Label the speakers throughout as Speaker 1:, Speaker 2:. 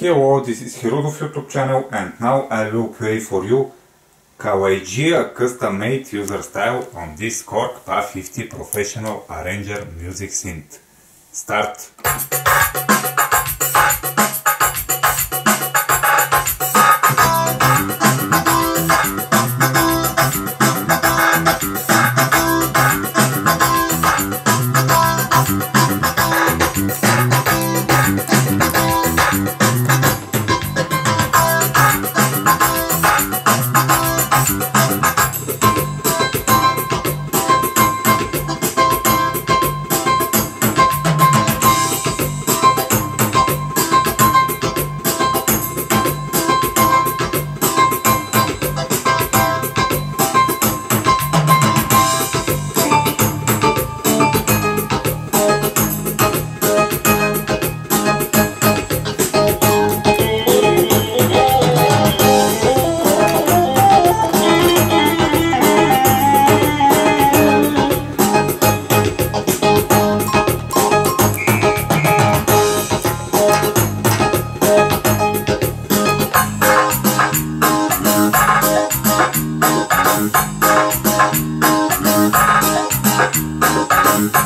Speaker 1: Hello, this is Hirudov YouTube channel and now I will play for you Kawaii a custom made user style on this Korg PA50 Professional Arranger Music Synth. Start! One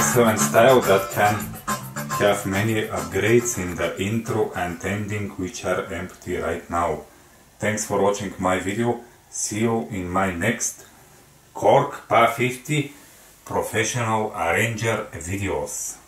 Speaker 1: excellent style that can have many upgrades in the intro and ending which are empty right now. Thanks for watching my video. See you in my next Korg PA50 Professional Arranger videos.